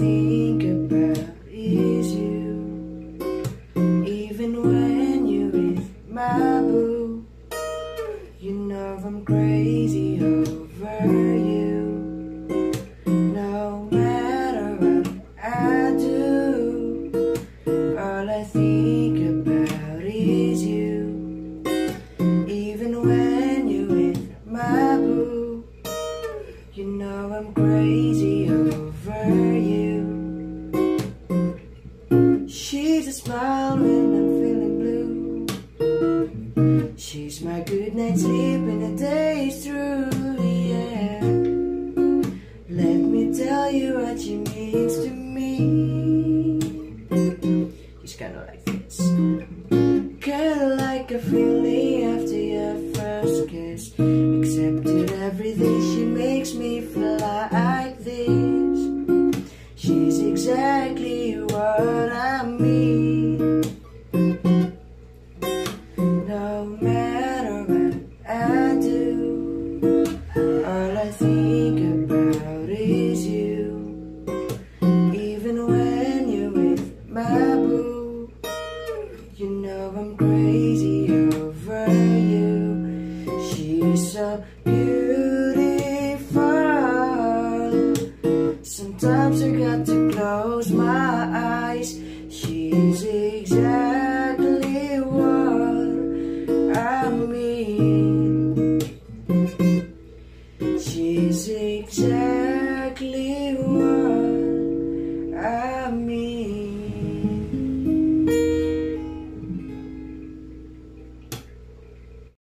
think about is you. Even when you're with my boo, you know I'm crazy over you. No matter what I do, all I think about is you. Even when you're with my boo, you know I'm crazy a smile when I'm feeling blue. She's my good night sleep when the day's through, yeah. Let me tell you what she means to me. She's kinda like this. Kinda like a feeling after I think about is you. Even when you're with my boo, you know I'm crazy over you. She's so beautiful. Sometimes I got to close my eyes. She's exactly She's exactly